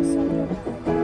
Só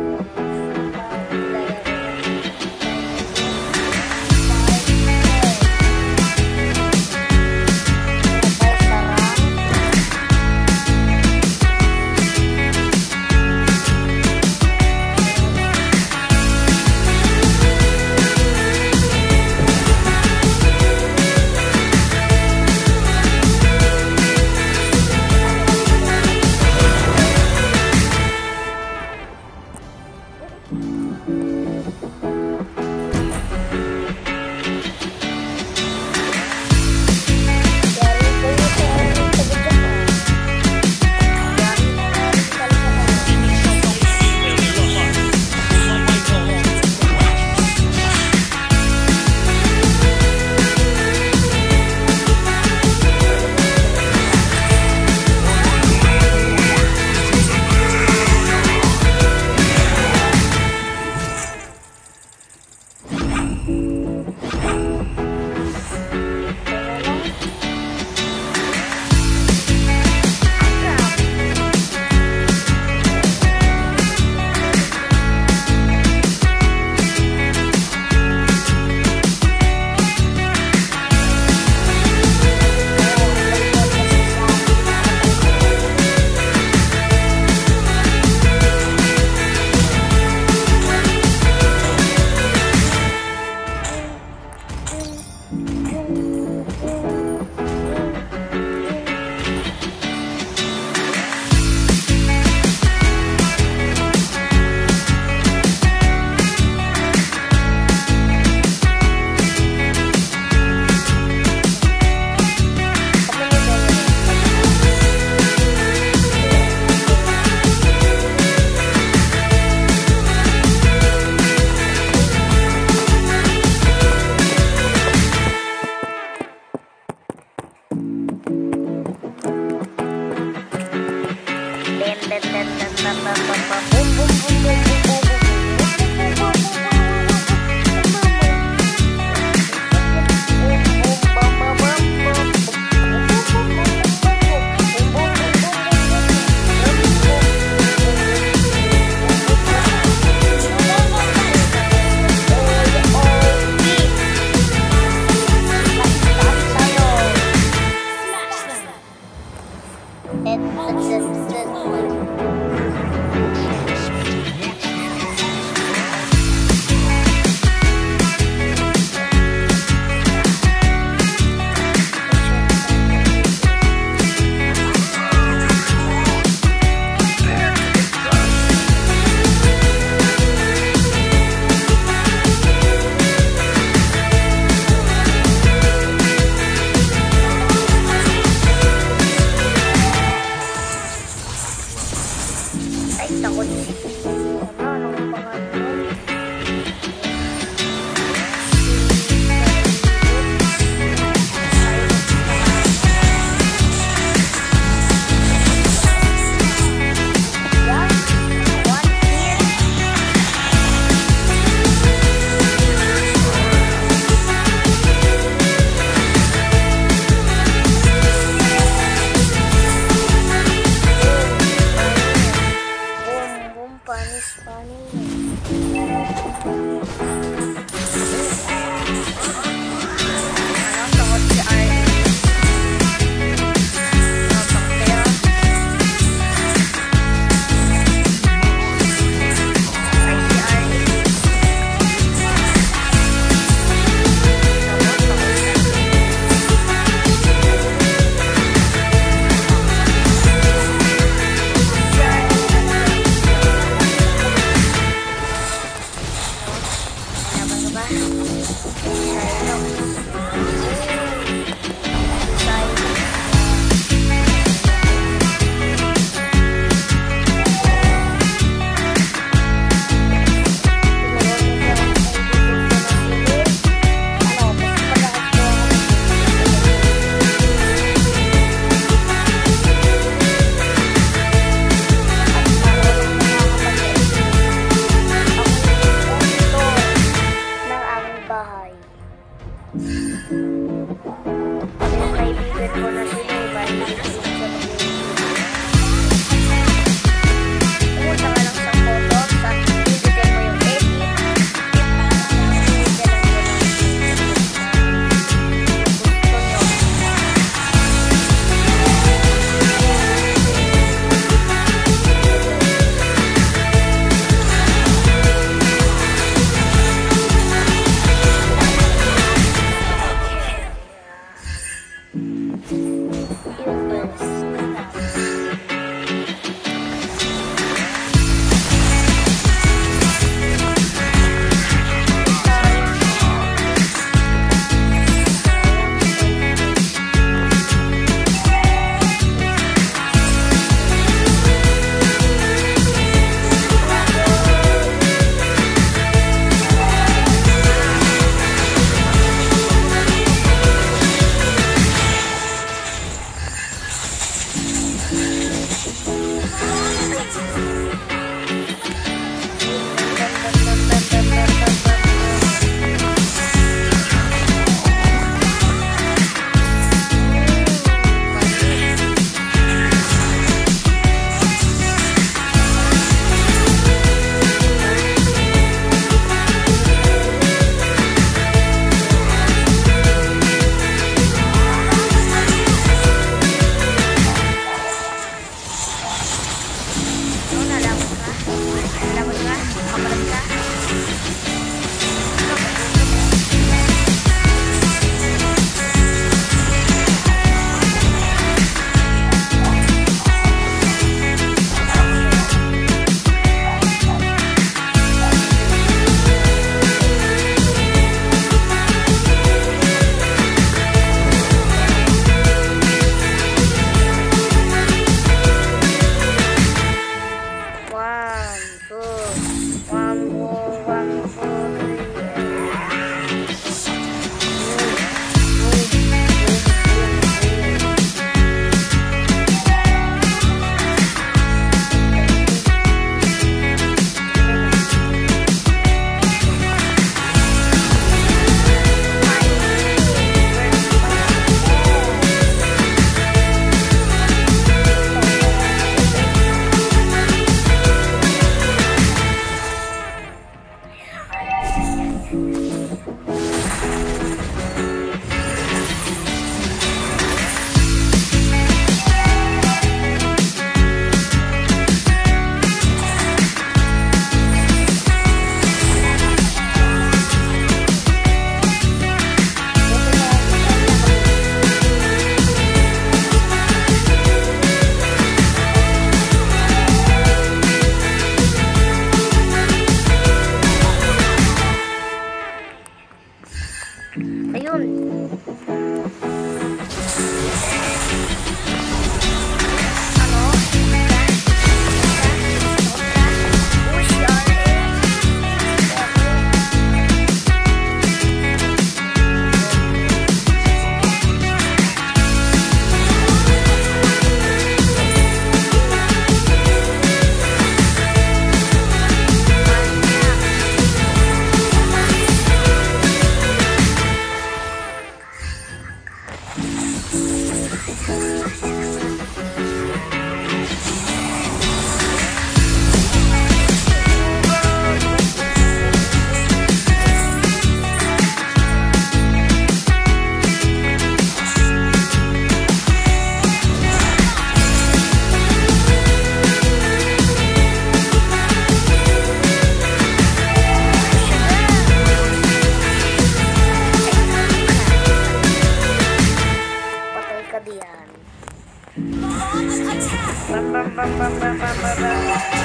ba ba ba ba ba ba.